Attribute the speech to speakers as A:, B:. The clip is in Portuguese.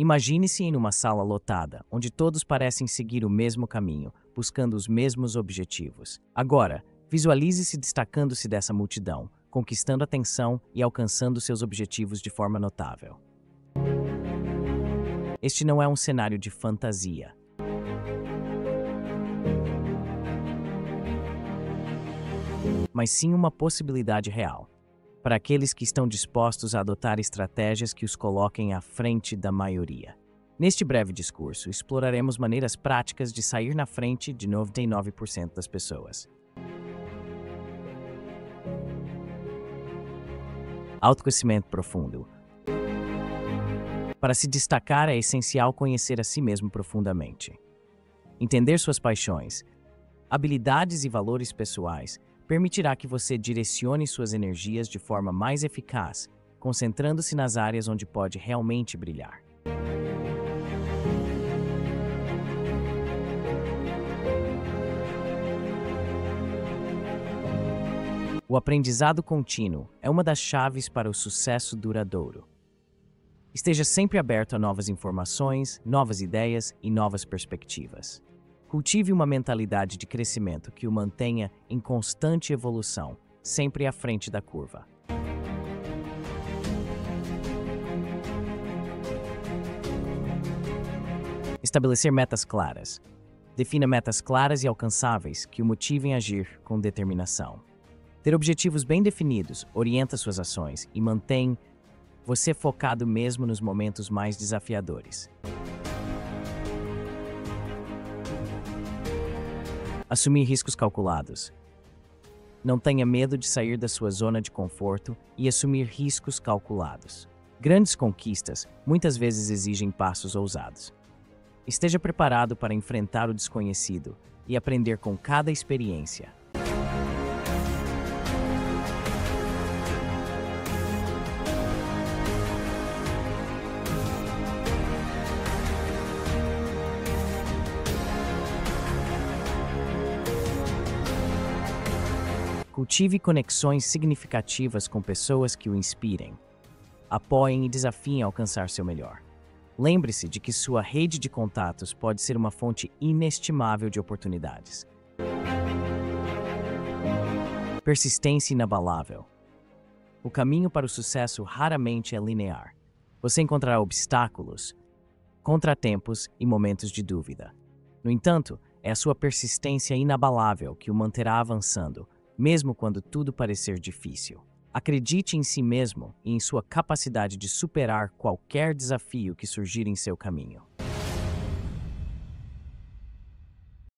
A: Imagine-se em uma sala lotada, onde todos parecem seguir o mesmo caminho, buscando os mesmos objetivos. Agora, visualize-se destacando-se dessa multidão, conquistando atenção e alcançando seus objetivos de forma notável. Este não é um cenário de fantasia. Mas sim uma possibilidade real, para aqueles que estão dispostos a adotar estratégias que os coloquem à frente da maioria. Neste breve discurso, exploraremos maneiras práticas de sair na frente de 99% das pessoas. Autoconhecimento profundo. Para se destacar, é essencial conhecer a si mesmo profundamente. Entender suas paixões, habilidades e valores pessoais permitirá que você direcione suas energias de forma mais eficaz, concentrando-se nas áreas onde pode realmente brilhar. O aprendizado contínuo é uma das chaves para o sucesso duradouro. Esteja sempre aberto a novas informações, novas ideias e novas perspectivas. Cultive uma mentalidade de crescimento que o mantenha em constante evolução, sempre à frente da curva. Estabelecer metas claras. Defina metas claras e alcançáveis que o motivem a agir com determinação. Ter objetivos bem definidos orienta suas ações e mantém você focado mesmo nos momentos mais desafiadores. Assumir riscos calculados. Não tenha medo de sair da sua zona de conforto e assumir riscos calculados. Grandes conquistas muitas vezes exigem passos ousados. Esteja preparado para enfrentar o desconhecido e aprender com cada experiência. Cultive conexões significativas com pessoas que o inspirem. Apoiem e desafiem a alcançar seu melhor. Lembre-se de que sua rede de contatos pode ser uma fonte inestimável de oportunidades. Persistência inabalável. O caminho para o sucesso raramente é linear. Você encontrará obstáculos, contratempos e momentos de dúvida. No entanto, é a sua persistência inabalável que o manterá avançando, mesmo quando tudo parecer difícil. Acredite em si mesmo e em sua capacidade de superar qualquer desafio que surgir em seu caminho.